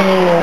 Amen.